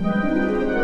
Música